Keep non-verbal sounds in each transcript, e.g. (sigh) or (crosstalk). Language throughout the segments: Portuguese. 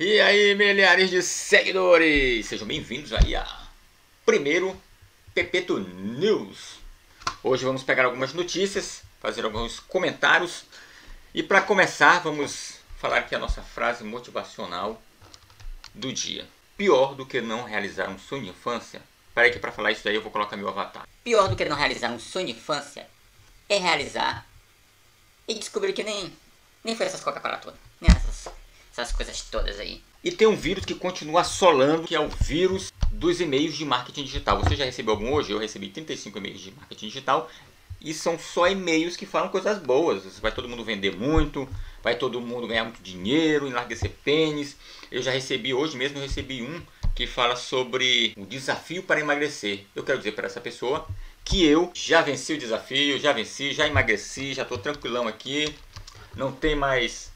E aí, milhares de seguidores! Sejam bem-vindos aí a primeiro Pepeto News. Hoje vamos pegar algumas notícias, fazer alguns comentários e para começar vamos falar aqui a nossa frase motivacional do dia. Pior do que não realizar um sonho de infância. Peraí que para falar isso daí eu vou colocar meu avatar. Pior do que não realizar um sonho de infância é realizar e descobrir que nem, nem foi essas Coca-Cola todas, nem essas, coisas todas aí. E tem um vírus que continua assolando, que é o vírus dos e-mails de marketing digital. Você já recebeu algum hoje? Eu recebi 35 e-mails de marketing digital e são só e-mails que falam coisas boas. Vai todo mundo vender muito, vai todo mundo ganhar muito dinheiro, enlarguecer pênis. Eu já recebi hoje mesmo, eu recebi um que fala sobre o desafio para emagrecer. Eu quero dizer para essa pessoa que eu já venci o desafio, já venci, já emagreci, já estou tranquilão aqui. Não tem mais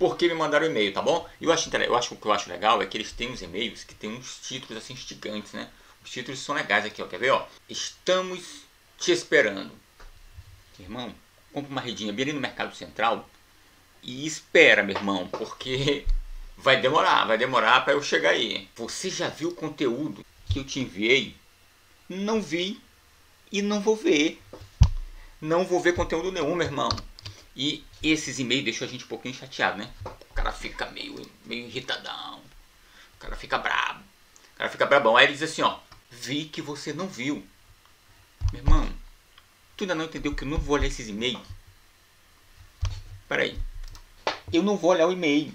por que me mandaram e-mail, tá bom? Eu acho, eu acho o que eu acho legal é que eles têm uns e-mails que tem uns títulos assim instigantes, né? Os títulos são legais aqui, ó. Quer ver, ó? Estamos te esperando. Irmão, compra uma redinha bem ali no Mercado Central e espera, meu irmão, porque (laughs) vai demorar, vai demorar para eu chegar aí. Você já viu o conteúdo que eu te enviei? Não vi e não vou ver. Não vou ver conteúdo nenhum, meu irmão. E esses e-mails deixam a gente um pouquinho chateado, né? O cara fica meio, meio irritadão. O cara fica brabo. O cara fica brabão. Aí ele diz assim, ó. Vi que você não viu. Meu irmão, tu ainda não entendeu que eu não vou olhar esses e-mails? Peraí. Eu não vou olhar o e-mail.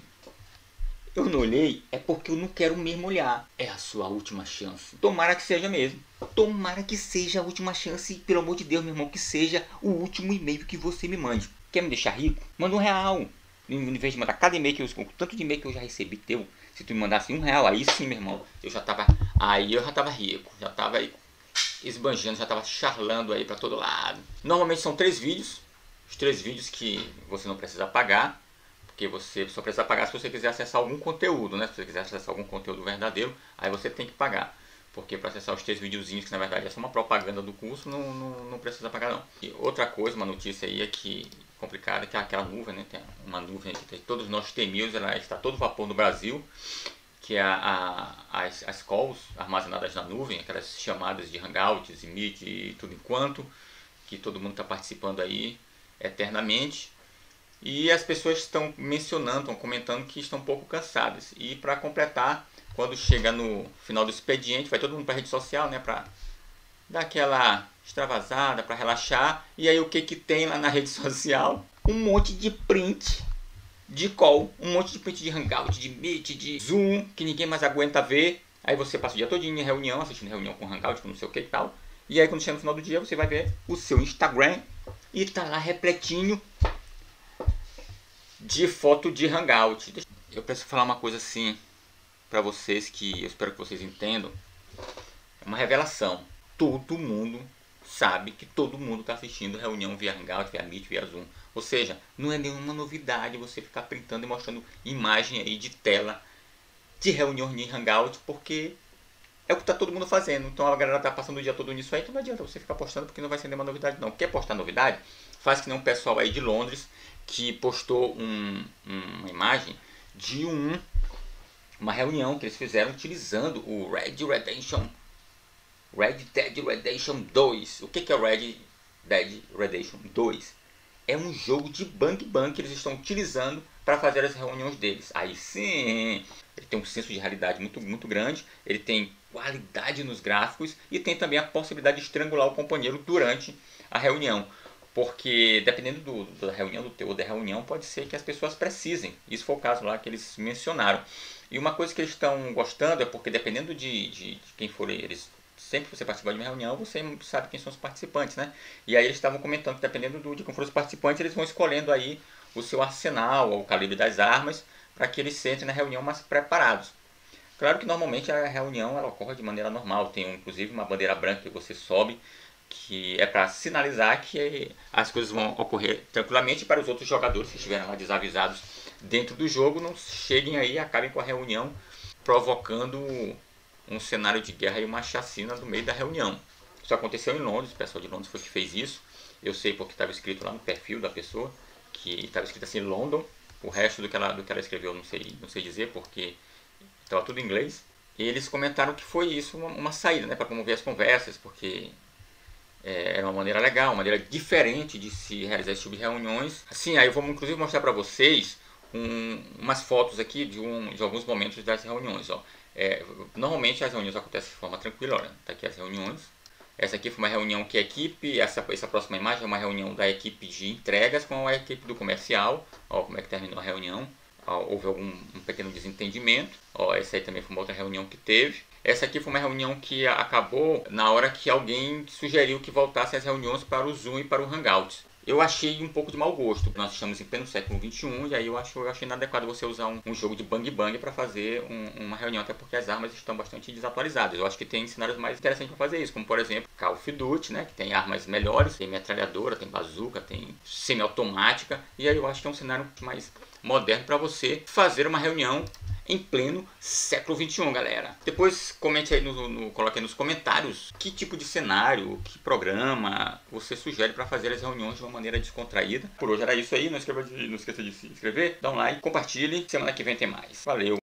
Eu não olhei é porque eu não quero mesmo olhar. É a sua última chance. Tomara que seja mesmo. Tomara que seja a última chance. E, pelo amor de Deus, meu irmão, que seja o último e-mail que você me mande. Quer me deixar rico? Manda um real. Em vez de mandar cada e-mail que eu com tanto de e-mail que eu já recebi teu, se tu me mandasse um real, aí sim, meu irmão, eu já tava. Aí eu já tava rico. Já tava aí esbanjando, já tava charlando aí para todo lado. Normalmente são três vídeos. Os três vídeos que você não precisa pagar porque você só precisa pagar se você quiser acessar algum conteúdo, né? Se você quiser acessar algum conteúdo verdadeiro, aí você tem que pagar. Porque para acessar os três videozinhos, que na verdade é só uma propaganda do curso, não, não, não precisa pagar não. E outra coisa, uma notícia aí é que complicada, que é aquela nuvem, né? Tem uma nuvem que todos os nossos temíveis, ela está todo vapor no Brasil, que é a, a, as, as calls armazenadas na nuvem, aquelas chamadas de hangouts e meet e tudo enquanto, que todo mundo está participando aí eternamente. E as pessoas estão mencionando, estão comentando que estão um pouco cansadas. E para completar, quando chega no final do expediente, vai todo mundo para a rede social, né, para dar aquela extravasada, para relaxar. E aí o que que tem lá na rede (laughs) social? Um monte de print de call, um monte de print de hangout, de meet, de zoom, que ninguém mais aguenta ver. Aí você passa o dia todo em reunião, assistindo reunião com hangout, com não sei o que e tal. E aí quando chega no final do dia, você vai ver o seu Instagram e tá lá repletinho de foto de hangout. Eu preciso falar uma coisa assim para vocês que eu espero que vocês entendam. É uma revelação. Todo mundo sabe que todo mundo está assistindo reunião via Hangout, via Meet, via Zoom. Ou seja, não é nenhuma novidade você ficar printando e mostrando imagem aí de tela de reunião de Hangout, porque é o que está todo mundo fazendo. Então a galera está passando o dia todo nisso aí, então não adianta você ficar postando porque não vai ser nenhuma novidade não. Quer postar novidade? Faz que nem um pessoal aí de Londres que postou um, uma imagem de um, uma reunião que eles fizeram utilizando o Red Redemption Red Dead Redemption 2. O que, que é o Red Dead Redemption 2? É um jogo de bang bang que eles estão utilizando para fazer as reuniões deles. Aí sim, ele tem um senso de realidade muito, muito grande, ele tem qualidade nos gráficos e tem também a possibilidade de estrangular o companheiro durante a reunião porque dependendo do, da reunião, do teor da reunião, pode ser que as pessoas precisem. Isso foi o caso lá que eles mencionaram. E uma coisa que eles estão gostando é porque dependendo de, de, de quem for eles, sempre que você participar de uma reunião, você sabe quem são os participantes, né? E aí eles estavam comentando que dependendo do, de quem for os participantes, eles vão escolhendo aí o seu arsenal, o calibre das armas, para que eles sentem na reunião mais preparados. Claro que normalmente a reunião ela ocorre de maneira normal, tem inclusive uma bandeira branca que você sobe que é para sinalizar que as coisas vão ocorrer tranquilamente para os outros jogadores que estiverem lá desavisados dentro do jogo não cheguem aí e acabem com a reunião provocando um cenário de guerra e uma chacina no meio da reunião. Isso aconteceu em Londres, o pessoal de Londres foi que fez isso. Eu sei porque estava escrito lá no perfil da pessoa que estava escrito assim London O resto do que ela, do que ela escreveu não sei, não sei dizer, porque estava tudo em inglês. E eles comentaram que foi isso uma, uma saída, né, para promover as conversas, porque é, era uma maneira legal, uma maneira diferente de se realizar esse tipo de reuniões. Assim, aí eu vou inclusive mostrar para vocês um, umas fotos aqui de, um, de alguns momentos das reuniões. Ó. É, normalmente as reuniões acontecem de forma tranquila, olha, tá aqui as reuniões. Essa aqui foi uma reunião que a equipe, essa, essa próxima imagem é uma reunião da equipe de entregas com a equipe do comercial. Ó, como é que terminou a reunião. Ó, houve algum um pequeno desentendimento. Ó, essa aí também foi uma outra reunião que teve. Essa aqui foi uma reunião que acabou na hora que alguém sugeriu que voltassem as reuniões para o Zoom e para o Hangouts eu achei um pouco de mau gosto. Nós estamos em pleno século XXI e aí eu, acho, eu achei inadequado você usar um, um jogo de bang bang para fazer um, uma reunião, até porque as armas estão bastante desatualizadas. Eu acho que tem cenários mais interessantes para fazer isso, como por exemplo Call of Duty, né, que tem armas melhores, tem metralhadora, tem bazuca, tem semiautomática, e aí eu acho que é um cenário mais moderno para você fazer uma reunião em pleno século 21, galera. Depois comente aí, no, no, coloque aí nos comentários que tipo de cenário, que programa você sugere para fazer as reuniões de uma maneira descontraída. Por hoje era isso aí, não, esqueça de, não esqueça de se inscrever, dá um like, compartilhe, semana que vem tem mais. Valeu!